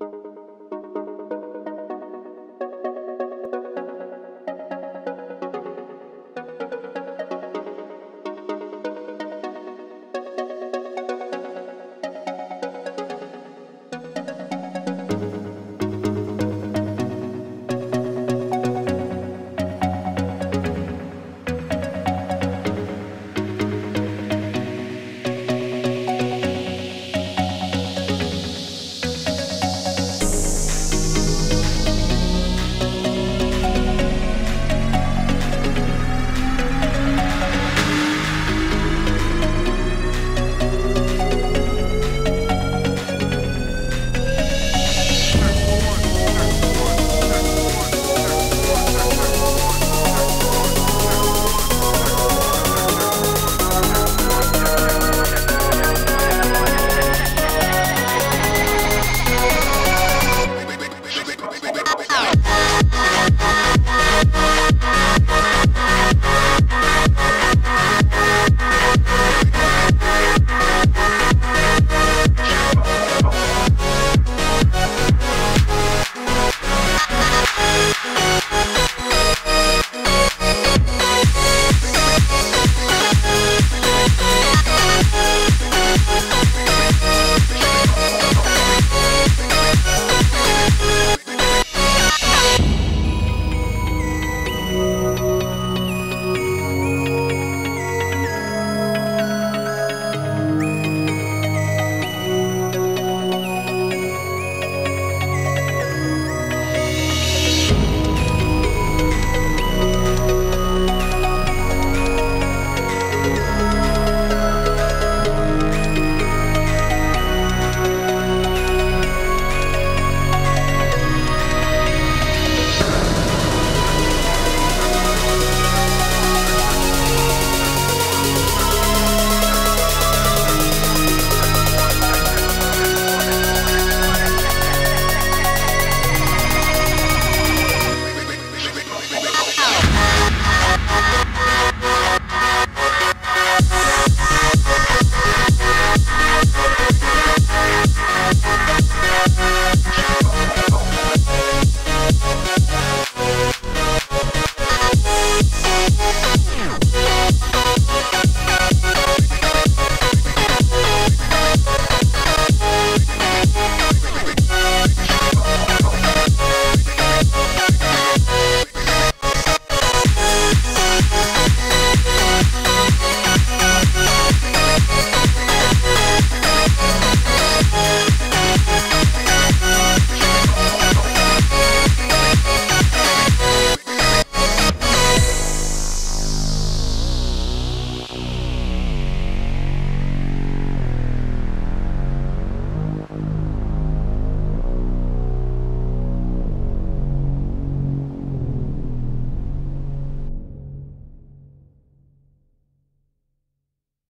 you